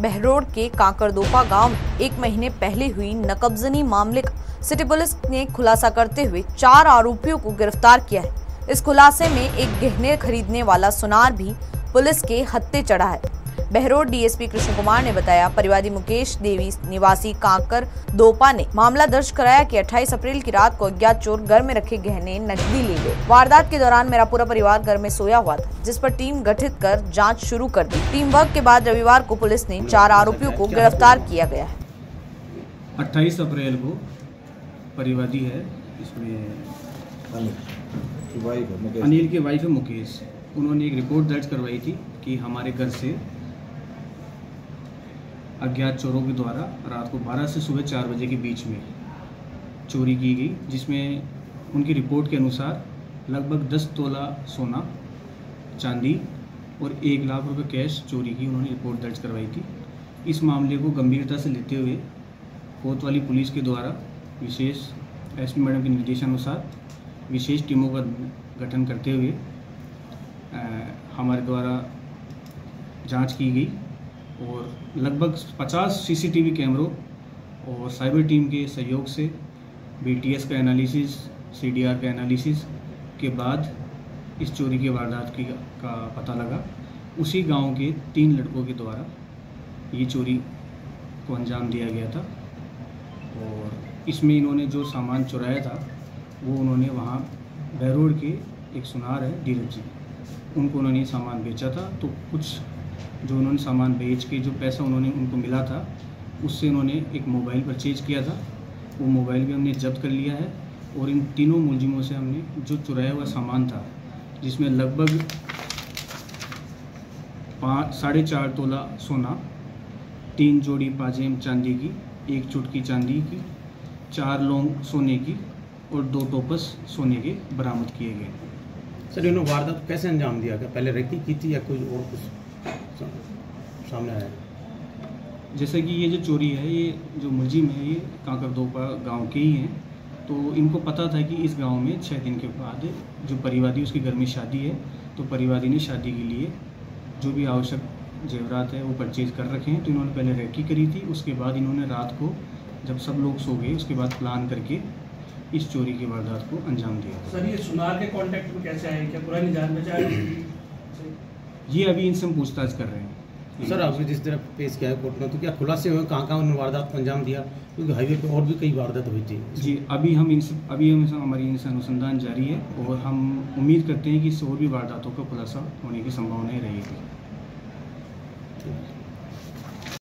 बहरोड के कांकरदोपा गाँव में एक महीने पहले हुई नकबजनी मामले का सिटी पुलिस ने खुलासा करते हुए चार आरोपियों को गिरफ़्तार किया है। इस खुलासे में एक गहने खरीदने वाला सुनार भी पुलिस के हत्ते चढ़ा है। बहरोड डीएसपी कृष्ण कुमार ने बताया परिवादी मुकेश देवी निवासी कांकर दोपा ने मामला दर्ज कराया कि 28 अप्रैल की रात को अज्ञात चोर घर में रखे गहने नकदी ले गए। वारदात के दौरान मेरा पूरा परिवार घर में सोया हुआ था जिस पर टीम गठित कर जाँच शुरू कर दी। टीम वर्क के बाद रविवार को पुलिस ने चार आरोपियों को गिरफ़्तार किया गया है। अट्ठाईस अप्रैल को परिवादी है इसमें अनिल की वाइफ है मुकेश। अनिल के वाइफ है मुकेश। उन्होंने एक रिपोर्ट दर्ज करवाई थी कि हमारे घर से अज्ञात चोरों के द्वारा रात को 12 से सुबह चार बजे के बीच में चोरी की गई जिसमें उनकी रिपोर्ट के अनुसार लगभग 10 तोला सोना चांदी और एक लाख रुपए कैश चोरी की उन्होंने रिपोर्ट दर्ज करवाई थी। इस मामले को गंभीरता से लेते हुए कोतवाली पुलिस के द्वारा विशेष एसपी मैडम के निर्देशानुसार विशेष टीमों का गठन करते हुए अ, हमारे द्वारा जाँच की गई। और लगभग 50 सीसीटीवी कैमरों और साइबर टीम के सहयोग से बीटीएस का एनालिसिस सीडीआर का एनालिसिस के बाद इस चोरी की वारदात की का पता लगा। उसी गाँव के तीन लड़कों के द्वारा ये चोरी को अंजाम दिया गया था और इसमें इन्होंने जो सामान चुराया था, वो उन्होंने वहाँ बहरोड के एक सुनार है, धीरज जी। उनको उन्होंने सामान बेचा था तो कुछ जो उन्होंने सामान बेच के जो पैसा उन्होंने उनको मिला था, उससे उन्होंने एक मोबाइल परचेज किया था। वो मोबाइल भी हमने जब्त कर लिया है और इन तीनों मुलजिमों से हमने जो चुराया हुआ सामान था, जिसमें लगभग पाँच, साढ़े चार तोला सोना, तीन जोड़ी पाजेम चांदी की, एक चुटकी चांदी की, चार लौंग सोने की और दो टोपस सोने के बरामद किए गए। सर, इन्होंने वारदात कैसे अंजाम दिया? क्या पहले रेकी की थी या कोई और कुछ? सामने आया। जैसे कि ये जो चोरी है ये जो मुलजिम है ये काकरदोपा गाँव के ही हैं। तो इनको पता था कि इस गाँव में छः दिन के बाद जो परिवादी उसके घर में शादी है तो परिवादी ने शादी के लिए जो भी आवश्यक जेवरात है वो परचेज कर रखे हैं। तो इन्होंने पहले रेकी करी थी उसके बाद इन्होंने रात को जब सब लोग सो गए उसके बाद प्लान करके इस चोरी की वारदात को अंजाम दिया। सर ये सुनार के कांटेक्ट में कैसे आए? क्या पुरानी जान पहचान ये अभी इनसे हम पूछताछ कर रहे हैं। सर आपने जिस तरह पेश किया है कोर्ट में तो क्या खुलासे हुए? कहाँ कहाँ उन्होंने वारदात को अंजाम दिया? क्योंकि हाईवे पर और भी कई वारदात हुई थी। जी अभी हम इनसे अभी हम हमारी इनसे अनुसंधान जारी है और हम उम्मीद करते हैं कि इससे और भी वारदातों का खुलासा होने की संभावनाएँ रहेगी।